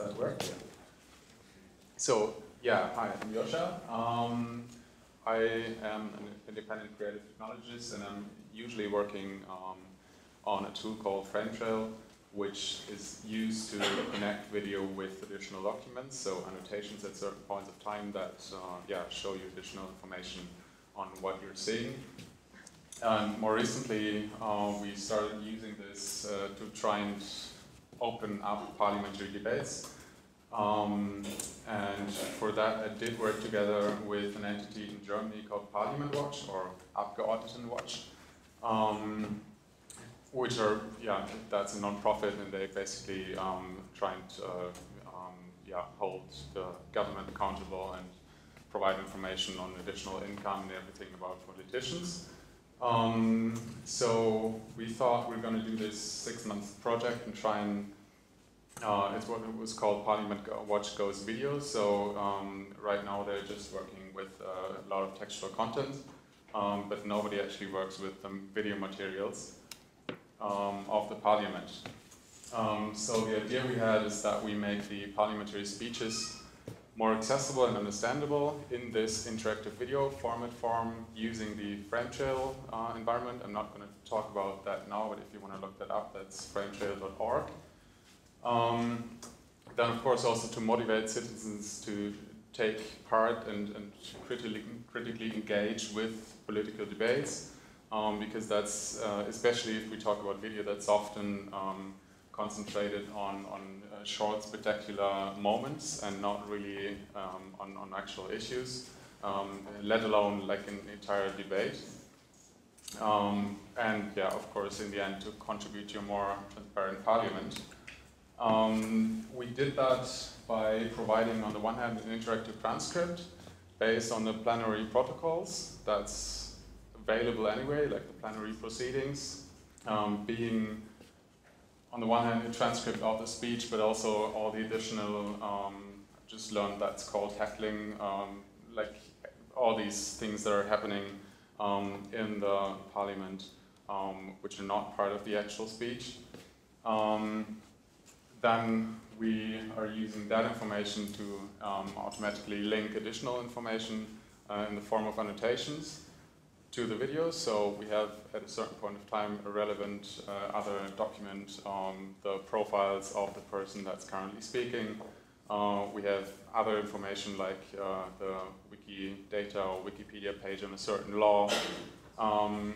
that work? Yeah. So, yeah, hi, I'm Yosha. Um, I am an independent creative technologist and I'm usually working um, on a tool called FrameTrail, which is used to connect video with additional documents, so annotations at certain points of time that uh, yeah, show you additional information on what you're seeing. And more recently, uh, we started using this uh, to try and open up parliamentary debates. Um, and for that, I did work together with an entity in Germany called Parliament Watch or Abgeordnetenwatch, um, which are, yeah, that's a non-profit and they basically um, try and uh, um, yeah, hold the government accountable and provide information on additional income and everything about politicians. Um, so we thought we are going to do this six-month project and try and uh, it's what it was called Parliament Watch Goes Video. So um, right now they're just working with uh, a lot of textual content, um, but nobody actually works with the video materials um, of the Parliament. Um, so the idea we had is that we make the parliamentary speeches more accessible and understandable in this interactive video format form using the FrameTrail uh, environment. I'm not going to talk about that now, but if you want to look that up, that's frametrail.org. Um, then, of course, also to motivate citizens to take part and, and critically, critically engage with political debates, um, because that's, uh, especially if we talk about video, that's often um, concentrated on, on uh, short, spectacular moments and not really um, on, on actual issues, um, let alone like an entire debate. Um, and yeah, of course, in the end, to contribute to a more transparent parliament. Um, we did that by providing, on the one hand, an interactive transcript based on the plenary protocols that's available anyway, like the plenary proceedings, um, being on the one hand, a transcript of the speech, but also all the additional, um, just learned that's called heckling, um, like all these things that are happening um, in the parliament, um, which are not part of the actual speech. Um, then we are using that information to um, automatically link additional information uh, in the form of annotations to the video. So we have at a certain point of time a relevant uh, other document, on the profiles of the person that's currently speaking. Uh, we have other information like uh, the Wikidata or Wikipedia page on a certain law. Um,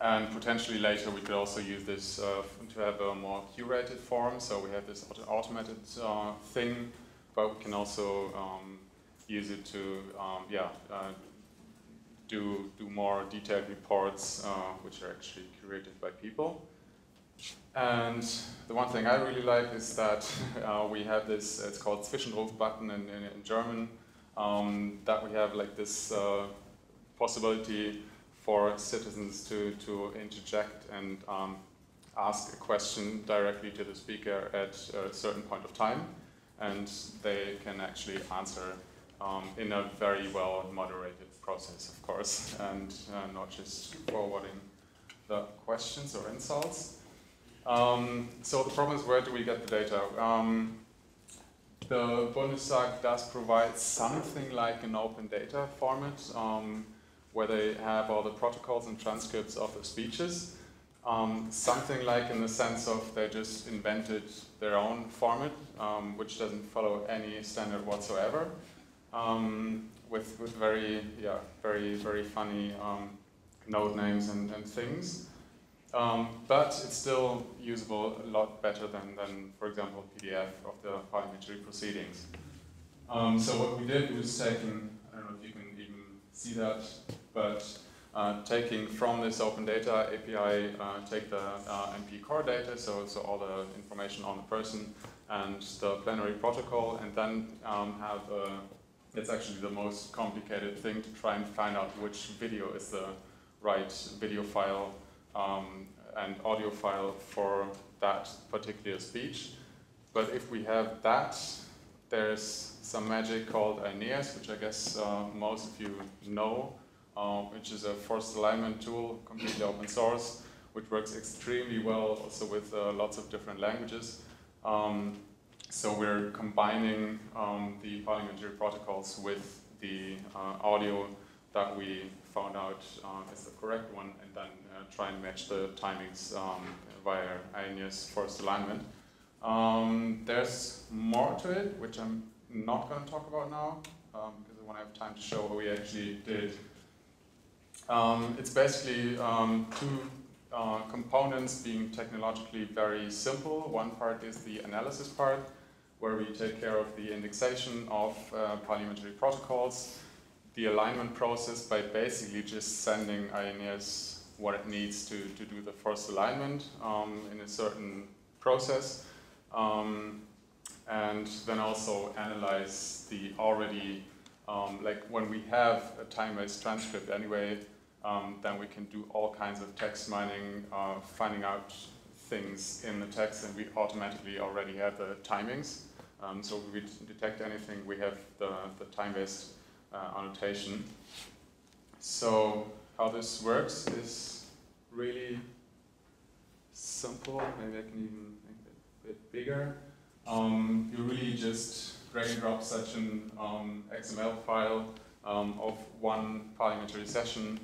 and potentially later we could also use this uh, to have a more curated form. So we have this automated uh, thing, but we can also um, use it to um, yeah, uh, do, do more detailed reports, uh, which are actually curated by people. And the one thing I really like is that uh, we have this, it's called Zwischenruf button in, in, in German, um, that we have like this uh, possibility for citizens to, to interject and um, ask a question directly to the speaker at a certain point of time, and they can actually answer um, in a very well moderated process, of course, and uh, not just forwarding the questions or insults. Um, so the problem is where do we get the data? Um, the Bundestag does provide something like an open data format um, where they have all the protocols and transcripts of the speeches. Um, something like in the sense of they just invented their own format, um, which doesn't follow any standard whatsoever um, with, with very, yeah, very, very funny um, node names and, and things. Um, but it's still usable a lot better than, than, for example, PDF of the parliamentary proceedings. Um, so what we did was taking, I don't know if you can even see that, but uh, taking from this open data API, uh, take the uh, MP core data, so, so all the information on the person and the plenary protocol, and then um, have a it's actually the most complicated thing to try and find out which video is the right video file um, and audio file for that particular speech. But if we have that, there's some magic called Aeneas, which I guess uh, most of you know, uh, which is a forced alignment tool, completely open source, which works extremely well also with uh, lots of different languages. Um, so we're combining um, the parliamentary protocols with the uh, audio that we found out uh, is the correct one and then uh, try and match the timings um, via Aeneas forced alignment. Um, there's more to it, which I'm not going to talk about now, um, because I want to have time to show what we actually did. Um, it's basically um, two uh, components being technologically very simple. One part is the analysis part, where we take care of the indexation of uh, parliamentary protocols, the alignment process by basically just sending Aeneas what it needs to, to do the forced alignment um, in a certain process. Um, and then also analyze the already, um, like when we have a time-based transcript anyway, um, then we can do all kinds of text mining, uh, finding out things in the text, and we automatically already have the timings. Um, so if we detect anything, we have the, the time-based uh, annotation. So how this works is really simple. Maybe I can even make it a bit bigger. Um, you really just drag and drop such an um, XML file um, of one parliamentary session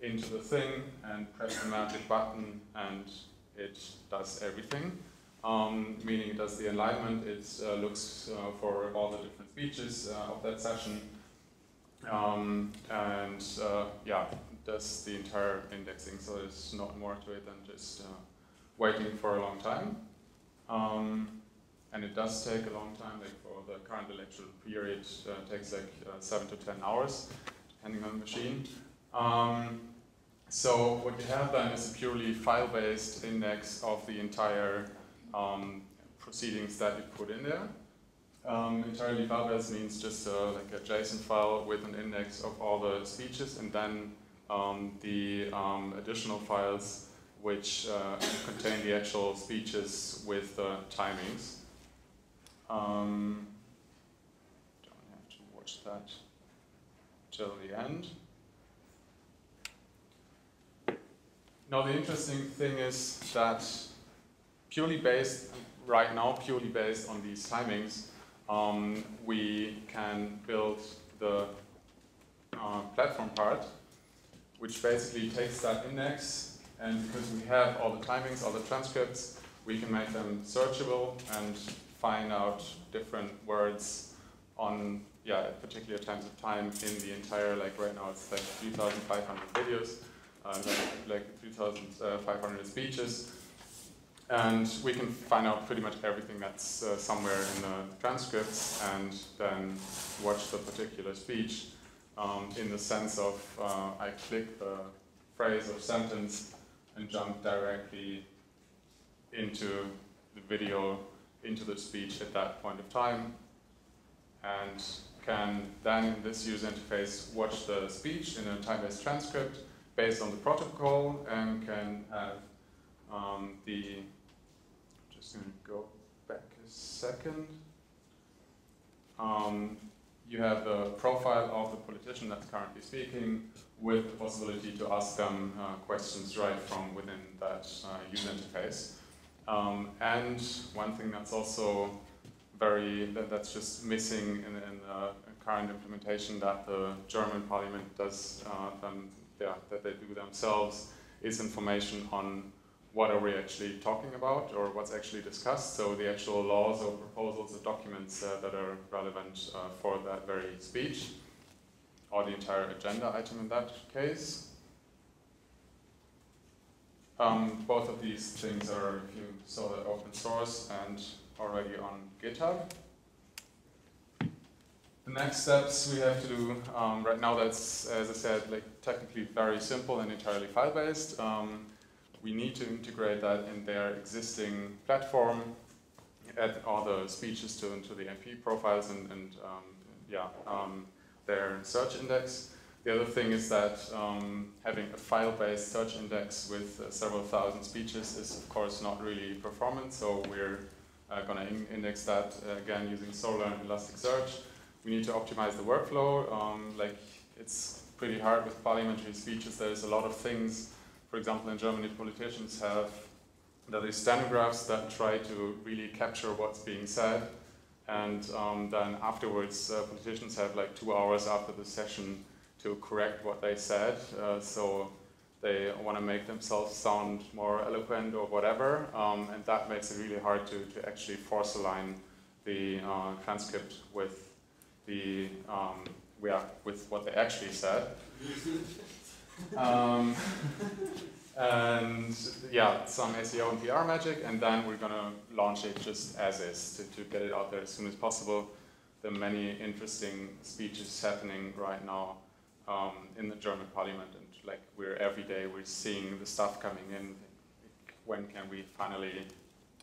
into the thing and press the magic button and it does everything. Um, meaning it does the alignment, it uh, looks uh, for all the different speeches uh, of that session, um, and uh, yeah, does the entire indexing, so there's not more to it than just uh, waiting for a long time. Um, and it does take a long time, like for the current electoral period, uh, takes like uh, seven to 10 hours, depending on the machine. Um, so what you have then is a purely file-based index of the entire um, proceedings that you put in there. Um, entirely file-based means just uh, like a JSON file with an index of all the speeches and then um, the um, additional files which uh, contain the actual speeches with the timings. Um, don't have to watch that till the end. Now the interesting thing is that purely based, right now, purely based on these timings, um, we can build the uh, platform part, which basically takes that index, and because we have all the timings, all the transcripts, we can make them searchable and find out different words on yeah, particular times of time in the entire, like right now it's like 3,500 videos, uh, like 3,500 speeches. And we can find out pretty much everything that's uh, somewhere in the transcripts and then watch the particular speech um, in the sense of uh, I click the phrase or sentence and jump directly into the video, into the speech at that point of time. And can then in this user interface watch the speech in a time-based transcript based on the protocol and can have um, the just going to go back a second. Um, you have the profile of the politician that's currently speaking with the possibility to ask them uh, questions right from within that uh, user interface. Um, and one thing that's also very, that, that's just missing in, in the current implementation that the German parliament does, uh, then, yeah, that they do themselves, is information on what are we actually talking about or what's actually discussed. So the actual laws or proposals or documents uh, that are relevant uh, for that very speech or the entire agenda item in that case. Um, both of these things are, if you saw that, open source and already on GitHub. The next steps we have to do, um, right now that's, as I said, like technically very simple and entirely file-based. Um, we need to integrate that in their existing platform, add all the speeches to into the MP profiles and, and um, yeah, um, their search index. The other thing is that um, having a file-based search index with uh, several thousand speeches is of course not really performant, so we're uh, going to in index that uh, again using Solr and Elasticsearch. We need to optimize the workflow. Um, like it's pretty hard with parliamentary speeches. There's a lot of things for example, in Germany, politicians have these stenographs that try to really capture what's being said, and um, then afterwards uh, politicians have like two hours after the session to correct what they said. Uh, so they want to make themselves sound more eloquent or whatever, um, and that makes it really hard to, to actually force align the uh, transcript with the um, yeah, with what they actually said. um, and yeah, some SEO and PR magic, and then we're gonna launch it just as is to, to get it out there as soon as possible. There are many interesting speeches happening right now um, in the German parliament, and like we're every day we're seeing the stuff coming in. When can we finally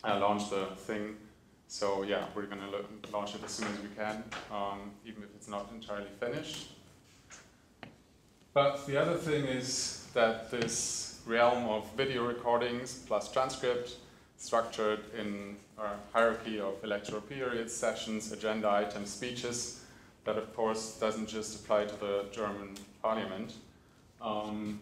uh, launch the thing? So yeah, we're gonna launch it as soon as we can, um, even if it's not entirely finished. But the other thing is that this realm of video recordings plus transcript structured in a hierarchy of electoral periods, sessions, agenda items, speeches, that of course doesn't just apply to the German parliament. Um,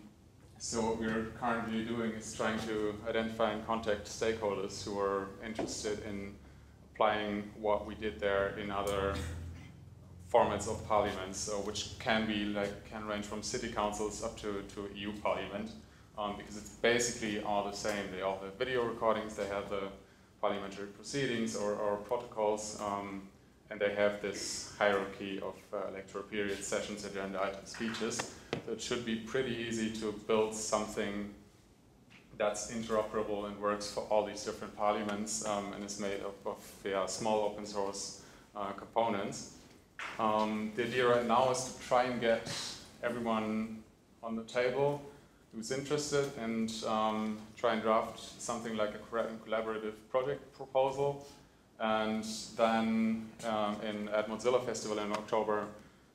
so what we're currently doing is trying to identify and contact stakeholders who are interested in applying what we did there in other formats of parliaments, so which can be like can range from city councils up to, to EU parliament, um, because it's basically all the same. They all have video recordings, they have the parliamentary proceedings or, or protocols, um, and they have this hierarchy of uh, electoral period sessions, agenda items, speeches. So it should be pretty easy to build something that's interoperable and works for all these different parliaments um, and is made of, of yeah, small open source uh, components. Um, the idea right now is to try and get everyone on the table who's interested and um, try and draft something like a collaborative project proposal. And then um, in, at Mozilla Festival in October,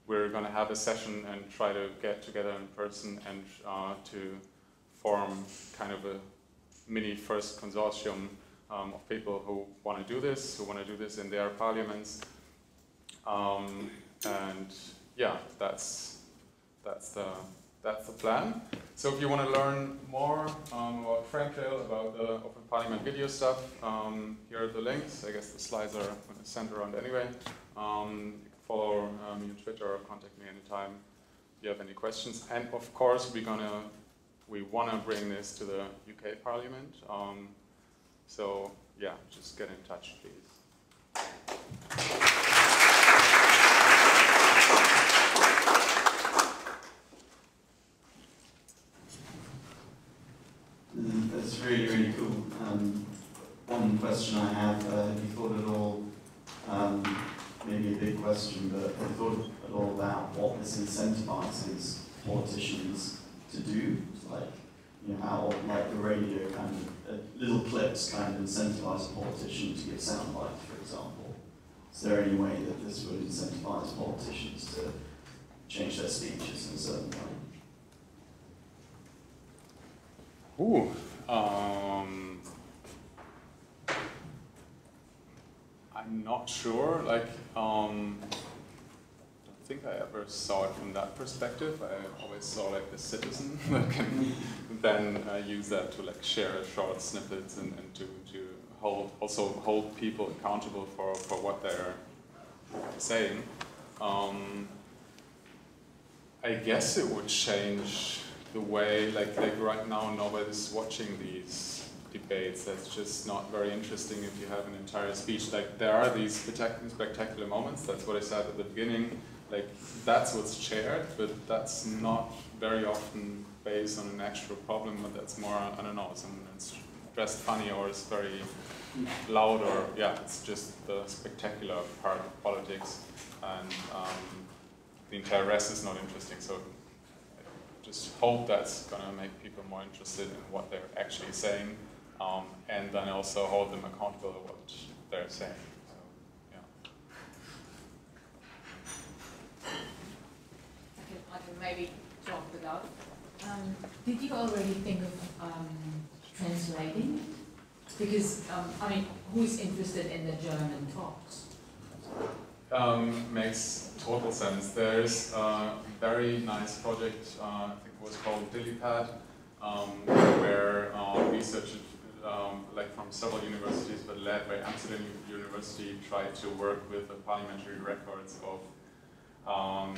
we're going to have a session and try to get together in person and uh, to form kind of a mini first consortium um, of people who want to do this, who want to do this in their parliaments. Um, and yeah, that's, that's, the, that's the plan. So if you want to learn more um, about FrameTrail, about the Open Parliament video stuff, um, here are the links. I guess the slides are sent around anyway. Um, you can follow me on Twitter or contact me anytime if you have any questions. And of course, we're to we want to bring this to the UK Parliament. Um, so yeah, just get in touch, please. Mm, that's really, really cool. Um, one question I have, uh, have you thought at all, um, maybe a big question, but have you thought at all about what this incentivizes politicians to do? like you know how like the radio kind of uh, little clips kind of incentivize a politician to give sound bites, for example. Is there any way that this would incentivize politicians to change their speeches in a certain way? Ooh, um, I'm not sure. Like, um, I don't think I ever saw it from that perspective. I always saw like the citizen that can then uh, use that to like share short snippets and, and to, to hold also hold people accountable for, for what they're saying. Um, I guess it would change the way like like right now nobody's watching these debates. That's just not very interesting if you have an entire speech. Like there are these spectacular moments. That's what I said at the beginning like that's what's shared, but that's not very often based on an actual problem, but that's more, I don't know, something that's dressed funny or is very loud or, yeah, it's just the spectacular part of politics and um, the entire rest is not interesting. So I just hope that's going to make people more interested in what they're actually saying um, and then also hold them accountable to what they're saying. maybe talk it out. Um, did you already think of um, translating? Because, um, I mean, who's interested in the German talks? Um, makes total sense. There's a very nice project, uh, I think it was called DiliPad, um, where uh, researchers, um, like from several universities, but led by Amsterdam University, tried to work with the parliamentary records of um,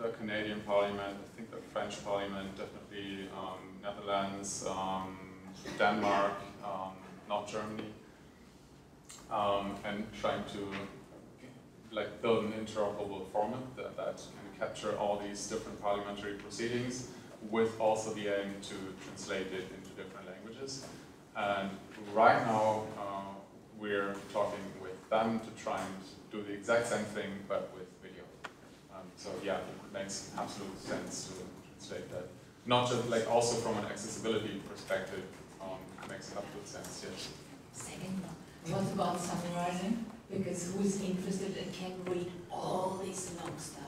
the Canadian Parliament, I think the French Parliament, definitely um, Netherlands, um, Denmark, um, not Germany, um, and trying to like build an interoperable format that, that can capture all these different parliamentary proceedings with also the aim to translate it into different languages. And right now, uh, we're talking with them to try and do the exact same thing, but with video. Um, so yeah, it makes absolute sense to translate that. Not just like also from an accessibility perspective, um, it makes absolute sense. Yes. Second what about summarizing? Because who's interested and can read all this long stuff?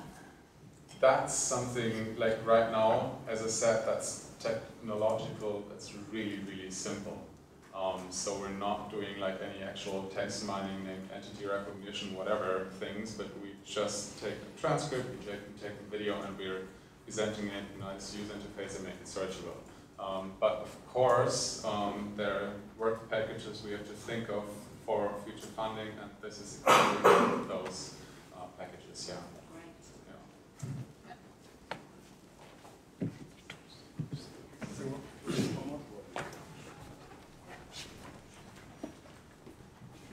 That's something like right now, as I said, that's technological. That's really really simple. Um, so we're not doing like any actual text mining, named entity recognition, whatever things, but we just take the transcript, we take, take the video, and we're presenting it in a nice user interface and make it searchable. Um, but of course, um, there are work packages we have to think of for future funding, and this is one of those uh, packages. Yeah. Yeah.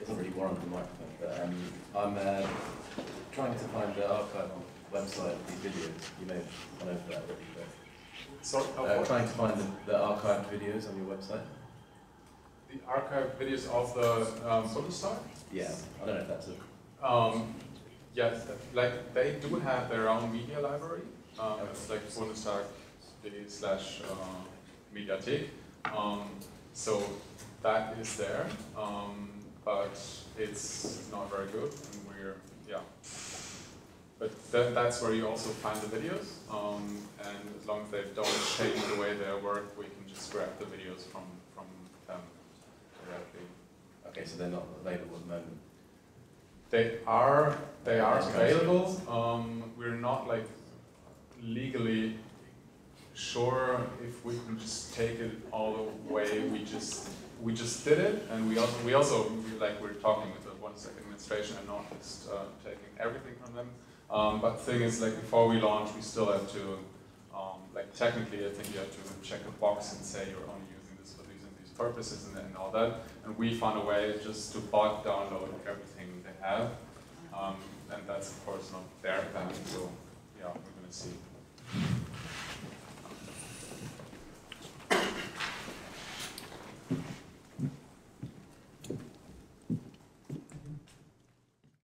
It doesn't really warrant the microphone, but um, I'm uh, trying to find the archive on the videos. You may have gone over that already, but So uh, uh, trying to find the, the archived videos on your website. the archived videos of the um, Bundestag. Yeah, I don't know if that's a. Um, yes, like they do have their own media library. Um, it's like Bundestag.de slash uh, Mediathek. Um, so that is there, um, but it's not very good, and we're yeah. But that, that's where you also find the videos, um, and as long as they don't change the way they work, we can just grab the videos from from them directly. Okay, so they're not available at the moment. They are, they are That's available, um, we're not like legally sure if we can just take it all the way, we just, we just did it, and we also, we also, like, we're talking with the one second administration and not just, uh, taking everything from them. Um, but the thing is, like, before we launch, we still have to, um, like, technically, I think you have to check a box and say you're only using this for these and these purposes and, and all that. And we found a way just to bulk download everything they have. Um, and that's of course not their plan, so yeah, we're gonna see.